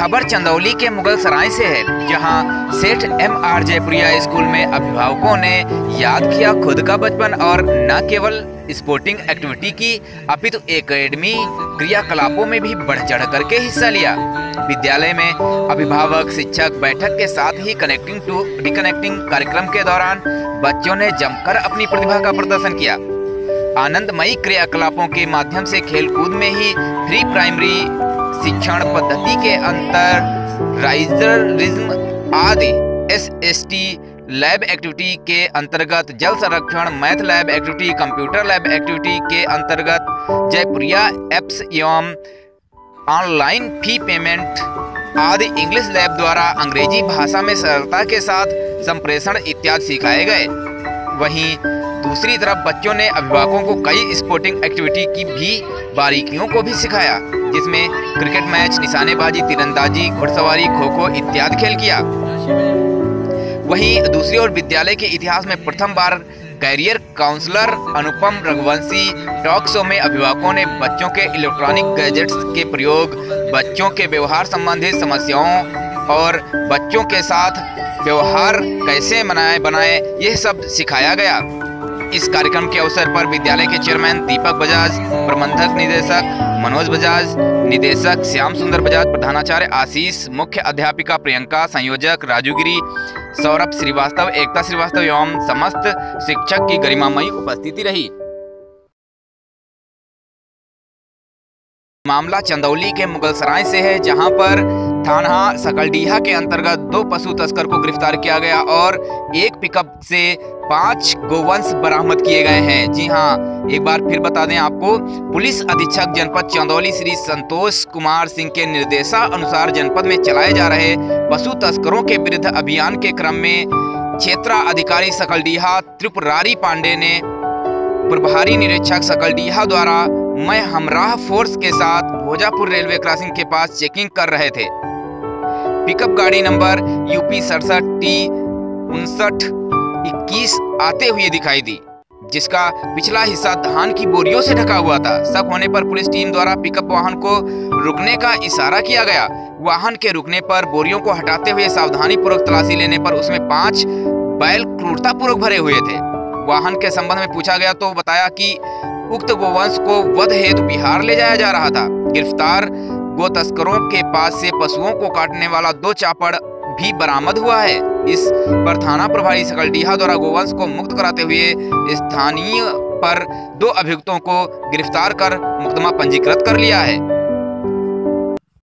खबर चंदौली के मुगल सराय से है, जहाँ सेठ एम आर जयपुरिया स्कूल में अभिभावकों ने याद किया खुद का बचपन और न केवल स्पोर्टिंग एक्टिविटी की, अपितु तो एकेडमी क्रियाकलापों में भी बढ़ चढ़ करके हिस्सा लिया। विद्यालय में अभिभावक, शिक्षक बैठक के साथ ही कनेक्टिंग टू रिकनेक्टिंग कार्यक्रम के दौरान बच्चों ने जमकर अपनी प्रतिभा का प्रदर्शन किया। आनंदमयी क्रियाकलापों के माध्यम से खेलकूद में ही प्री प्राइमरी शिक्षण पद्धति के अंतर, राइजरिज्म आदि। S S T lab activity के अंतर्गत जल संरक्षण, math lab activity, computer lab activity के अंतर्गत जयपुरिया एप्स एवं ऑनलाइन फ़ी पेमेंट आदि इंग्लिश लैब द्वारा अंग्रेज़ी भाषा में सरलता के साथ संप्रेषण इत्यादि सिखाए गए। वहीं दूसरी तरफ़ बच्चों ने अभिभावकों को कई स्पोर्टिंग एक्टिविटी की भी बारीकियों को भी सिखाया। जिसमें क्रिकेट मैच, निशानेबाजी, तीरंदाजी, घुड़सवारी खो खो इत्यादि खेल किया। वहीं दूसरी ओर विद्यालय के इतिहास में प्रथम बार career counsellor Anupam Raghuvanshi talk show में अभिभावकों ने बच्चों के इलेक्ट्रॉनिक गैजेट्स के प्रयोग, बच्चों के व्यवहार संबंधित समस्याओं और बच्चों के साथ व्यवहार कैसे बनाए बनाए, यह सब सिखाया गया। इस कार्यक्रम के अवसर पर विद्यालय के चेयरमैन दीपक बजाज, प्रबंधक निदेशक मनोज बजाज, निदेशक श्याम सुंदर बजाज, प्रधानाचार्य आशीष, मुख्य अध्यापिका प्रियंका, संयोजक राजूगिरी, सौरभ श्रीवास्तव, एकता श्रीवास्तव एवं समस्त शिक्षक की गरिमामयी उपस्थिति रही। मामला चंदौली के मुगलसराय से है, जहाँ पर थाना सकलडीहा के अंतर्गत दो पशु तस्कर को गिरफ़्तार किया गया और एक पिकअप से पाँच गोवंश बरामद किए गए हैं। जी हाँ एक बार फिर बता दें आपको, पुलिस अधीक्षक जनपद चंदौली श्री संतोष कुमार सिंह के निर्देशा अनुसार जनपद में चलाए जा रहे पशु तस्करों के विरुद्ध अभियान के क्रम में क्षेत्रा अधिकारी सकलडीहा त्रिपुरारी पांडे ने प्रभारी निरीक्षक सकलडीहा द्वारा मैं हमराह फोर्स के साथ भोजापुर रेलवे क्रॉसिंग के पास चेकिंग कर रहे थे। पिकअप गाड़ी नंबर यूपी सड़सठ टी उनसठ इक्कीस आते हुए दिखाई दी, जिसका पिछला हिस्सा धान की बोरियों से ढका हुआ था। शक होने पर पुलिस टीम द्वारा पिकअप वाहन को रुकने का इशारा किया गया। वाहन के रुकने पर बोरियों को हटाते हुए सावधानी पूर्वक तलाशी लेने पर उसमें पाँच बैल क्रूरता पूर्वक भरे हुए थे। वाहन के संबंध में पूछा गया तो बताया कि उक्त गोवंश को वध हेतु बिहार ले जाया जा रहा था। गिरफ़्तार गो तस्करों के पास से पशुओं को काटने वाला दो चापड़ भी बरामद हुआ है। इस पर थाना प्रभारी सकल डीहा द्वारा गोवंश को मुक्त कराते हुए स्थानीय पर दो अभियुक्तों को गिरफ़्तार कर मुकदमा पंजीकृत कर लिया है।